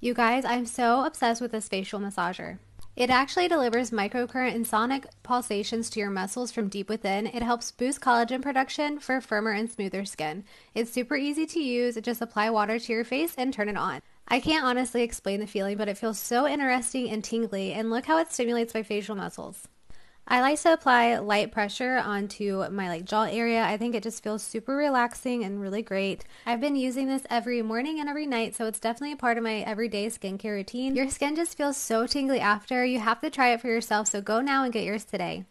You guys, I'm so obsessed with this facial massager. It actually delivers microcurrent and sonic pulsations to your muscles from deep within. It helps boost collagen production for firmer and smoother skin. It's super easy to use. Just apply water to your face and turn it on. I can't honestly explain the feeling, but it feels so interesting and tingly, and look how it stimulates my facial muscles. I like to apply light pressure onto my like jaw area. I think it just feels super relaxing and really great. I've been using this every morning and every night, so it's definitely a part of my everyday skincare routine. Your skin just feels so tingly after. You have to try it for yourself, so go now and get yours today.